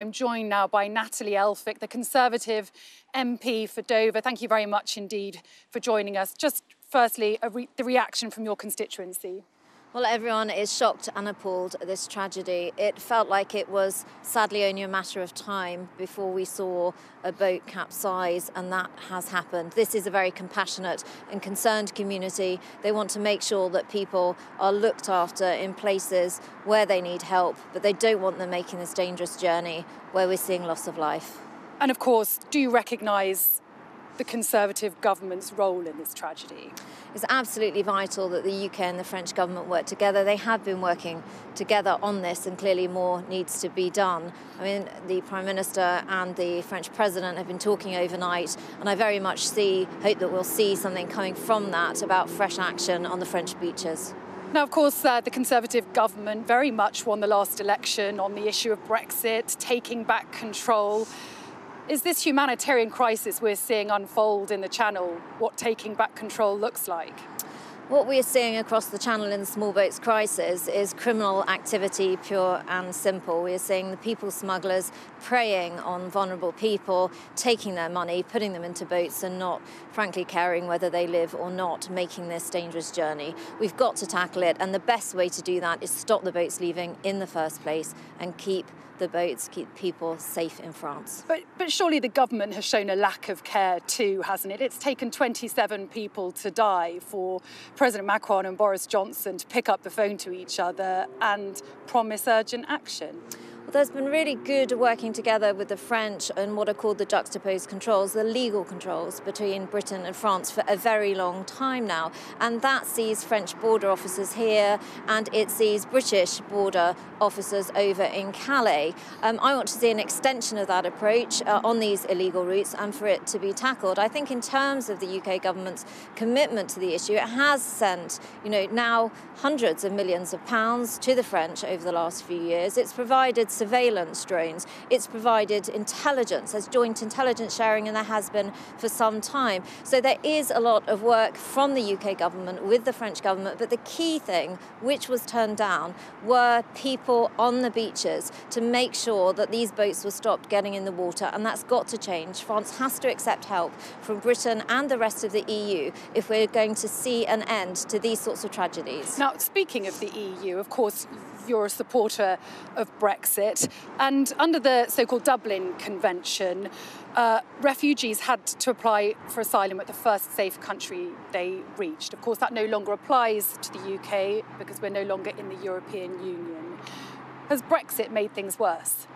I'm joined now by Natalie Elphicke, the Conservative MP for Dover. Thank you very much indeed for joining us. Just firstly, re the reaction from your constituency. Well, everyone is shocked and appalled at this tragedy. It felt like it was sadly only a matter of time before we saw a boat capsize, and that has happened. This is a very compassionate and concerned community. They want to make sure that people are looked after in places where they need help, but they don't want them making this dangerous journey where we're seeing loss of life. And of course, do you recognise the Conservative government's role in this tragedy? It's absolutely vital that the UK and the French government work together. They have been working together on this, and clearly more needs to be done. I mean, the Prime Minister and the French President have been talking overnight, and I very much see, hope that we'll see something coming from that about fresh action on the French beaches. Now, of course, uh, the Conservative government very much won the last election on the issue of Brexit, taking back control. Is this humanitarian crisis we're seeing unfold in the Channel what taking back control looks like? What we are seeing across the channel in the small boats crisis is criminal activity, pure and simple. We are seeing the people smugglers preying on vulnerable people, taking their money, putting them into boats, and not, frankly, caring whether they live or not, making this dangerous journey. We've got to tackle it, and the best way to do that is stop the boats leaving in the first place and keep the boats, keep people safe in France. But, but surely the government has shown a lack of care too, hasn't it? It's taken 27 people to die for President Macron and Boris Johnson to pick up the phone to each other and promise urgent action. There's been really good working together with the French and what are called the juxtaposed controls, the legal controls between Britain and France for a very long time now. And that sees French border officers here and it sees British border officers over in Calais. Um, I want to see an extension of that approach uh, on these illegal routes and for it to be tackled. I think in terms of the UK government's commitment to the issue, it has sent, you know, now hundreds of millions of pounds to the French over the last few years. It's provided surveillance drones. It's provided intelligence, there's joint intelligence sharing, and there has been for some time. So there is a lot of work from the UK government with the French government, but the key thing, which was turned down, were people on the beaches to make sure that these boats were stopped getting in the water, and that's got to change. France has to accept help from Britain and the rest of the EU if we're going to see an end to these sorts of tragedies. Now, speaking of the EU, of course, you're a supporter of Brexit. And under the so called Dublin Convention, uh, refugees had to apply for asylum at the first safe country they reached. Of course, that no longer applies to the UK because we're no longer in the European Union. Has Brexit made things worse?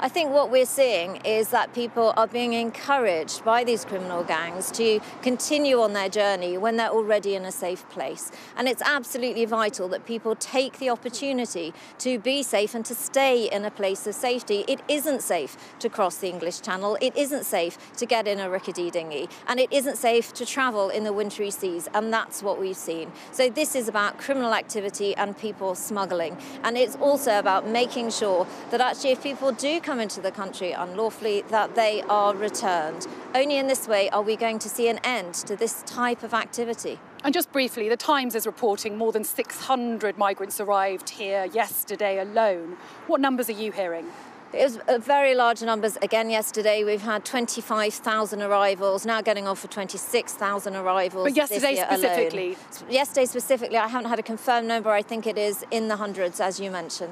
I think what we're seeing is that people are being encouraged by these criminal gangs to continue on their journey when they're already in a safe place. And it's absolutely vital that people take the opportunity to be safe and to stay in a place of safety. It isn't safe to cross the English Channel. It isn't safe to get in a rickety dinghy. And it isn't safe to travel in the wintry seas. And that's what we've seen. So this is about criminal activity and people smuggling. And it's also about making sure that actually if people do come into the country unlawfully, that they are returned. Only in this way are we going to see an end to this type of activity. And just briefly, The Times is reporting more than 600 migrants arrived here yesterday alone. What numbers are you hearing? It was very large numbers again yesterday. We've had 25,000 arrivals, now getting on for 26,000 arrivals. But yesterday specifically? Alone. Yesterday specifically, I haven't had a confirmed number. I think it is in the hundreds, as you mentioned.